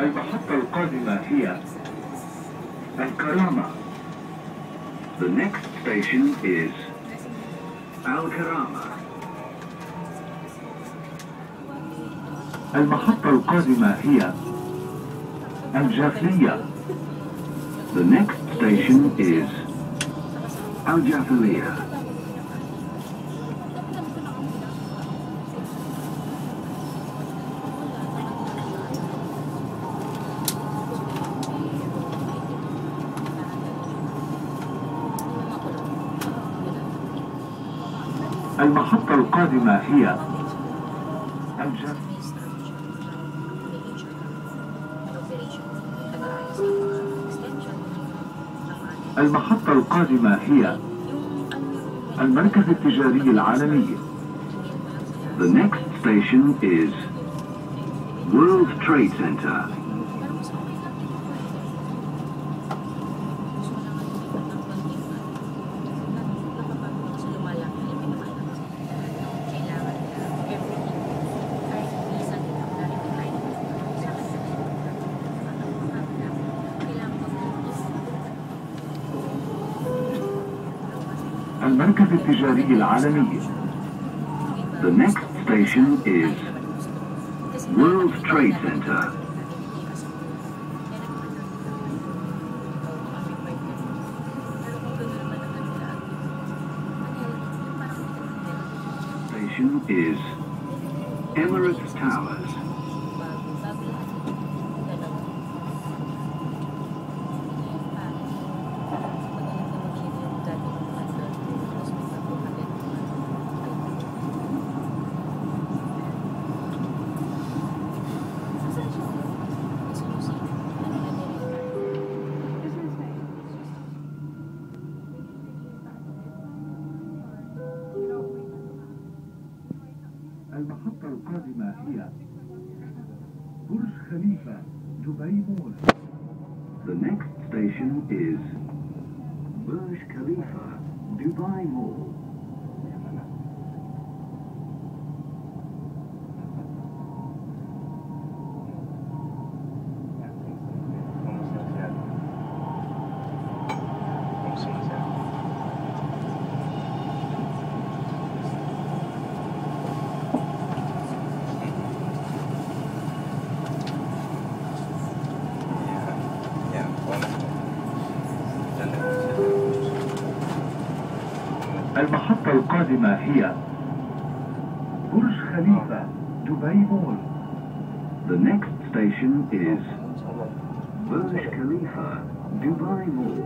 المحطة القادمة هي الكرامة. The next station is Al Karama. المحطة القادمة هي الجافلية. The next station is Al المحطة القادمة هي. المحطة القادمة هي المركز التجاري العالمي. The next station is World Trade Center. المركز التجاري العالمي. The next station is World Trade Center. Station is Emirates Towers. المحطة القادمة هي برج خليفة دبي مول. The next station is Burj Khalifa, Dubai Mall. المحطة القادمة هي برج خليفة دبي مول. The next station is برج خليفة دبي مول.